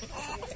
Oh,